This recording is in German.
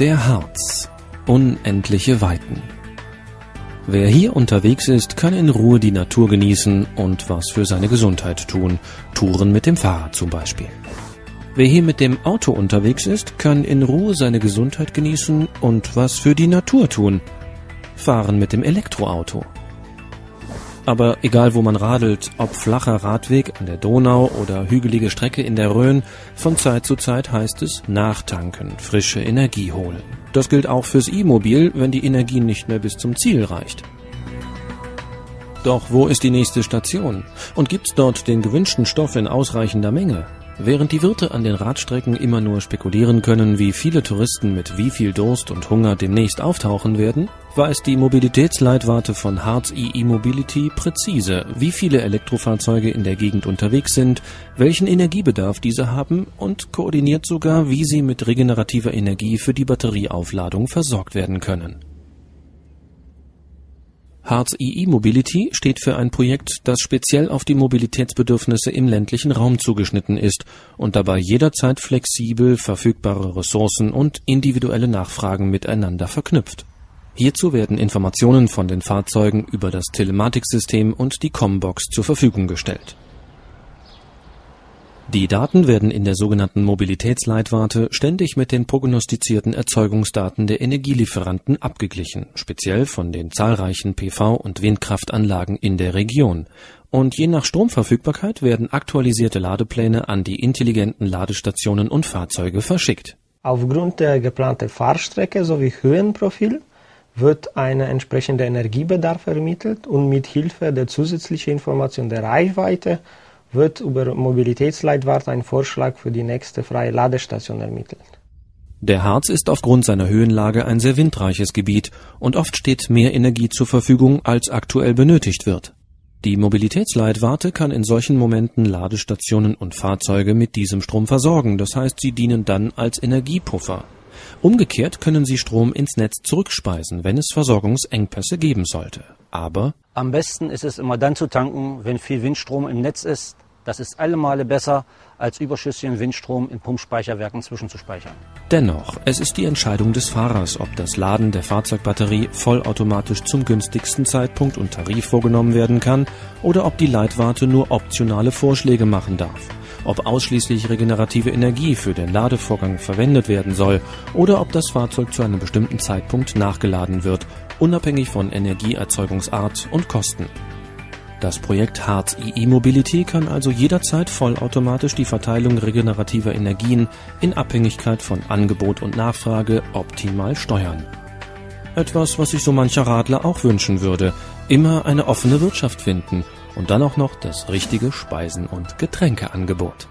Der Harz. Unendliche Weiten. Wer hier unterwegs ist, kann in Ruhe die Natur genießen und was für seine Gesundheit tun. Touren mit dem Fahrrad zum Beispiel. Wer hier mit dem Auto unterwegs ist, kann in Ruhe seine Gesundheit genießen und was für die Natur tun. Fahren mit dem Elektroauto. Aber egal wo man radelt, ob flacher Radweg an der Donau oder hügelige Strecke in der Rhön, von Zeit zu Zeit heißt es nachtanken, frische Energie holen. Das gilt auch fürs E-Mobil, wenn die Energie nicht mehr bis zum Ziel reicht. Doch wo ist die nächste Station? Und gibt's dort den gewünschten Stoff in ausreichender Menge? Während die Wirte an den Radstrecken immer nur spekulieren können, wie viele Touristen mit wie viel Durst und Hunger demnächst auftauchen werden, weiß die Mobilitätsleitwarte von Harz e-Mobility präzise, wie viele Elektrofahrzeuge in der Gegend unterwegs sind, welchen Energiebedarf diese haben und koordiniert sogar, wie sie mit regenerativer Energie für die Batterieaufladung versorgt werden können. Harz EE Mobility steht für ein Projekt, das speziell auf die Mobilitätsbedürfnisse im ländlichen Raum zugeschnitten ist und dabei jederzeit flexibel verfügbare Ressourcen und individuelle Nachfragen miteinander verknüpft. Hierzu werden Informationen von den Fahrzeugen über das Telematiksystem und die Combox zur Verfügung gestellt die Daten werden in der sogenannten Mobilitätsleitwarte ständig mit den prognostizierten Erzeugungsdaten der Energielieferanten abgeglichen, speziell von den zahlreichen PV und Windkraftanlagen in der Region, und je nach Stromverfügbarkeit werden aktualisierte Ladepläne an die intelligenten Ladestationen und Fahrzeuge verschickt. Aufgrund der geplanten Fahrstrecke sowie Höhenprofil wird ein entsprechender Energiebedarf ermittelt und mit Hilfe der zusätzlichen Information der Reichweite wird über Mobilitätsleitwarte ein Vorschlag für die nächste freie Ladestation ermittelt. Der Harz ist aufgrund seiner Höhenlage ein sehr windreiches Gebiet und oft steht mehr Energie zur Verfügung, als aktuell benötigt wird. Die Mobilitätsleitwarte kann in solchen Momenten Ladestationen und Fahrzeuge mit diesem Strom versorgen, das heißt, sie dienen dann als Energiepuffer. Umgekehrt können sie Strom ins Netz zurückspeisen, wenn es Versorgungsengpässe geben sollte. Aber am besten ist es immer dann zu tanken, wenn viel Windstrom im Netz ist, das ist alle Male besser, als überschüssigen Windstrom in Pumpspeicherwerken zwischenzuspeichern. Dennoch, es ist die Entscheidung des Fahrers, ob das Laden der Fahrzeugbatterie vollautomatisch zum günstigsten Zeitpunkt und Tarif vorgenommen werden kann oder ob die Leitwarte nur optionale Vorschläge machen darf. Ob ausschließlich regenerative Energie für den Ladevorgang verwendet werden soll oder ob das Fahrzeug zu einem bestimmten Zeitpunkt nachgeladen wird, unabhängig von Energieerzeugungsart und Kosten. Das Projekt Harz e-Mobility kann also jederzeit vollautomatisch die Verteilung regenerativer Energien in Abhängigkeit von Angebot und Nachfrage optimal steuern. Etwas, was sich so mancher Radler auch wünschen würde, immer eine offene Wirtschaft finden und dann auch noch das richtige Speisen- und Getränkeangebot.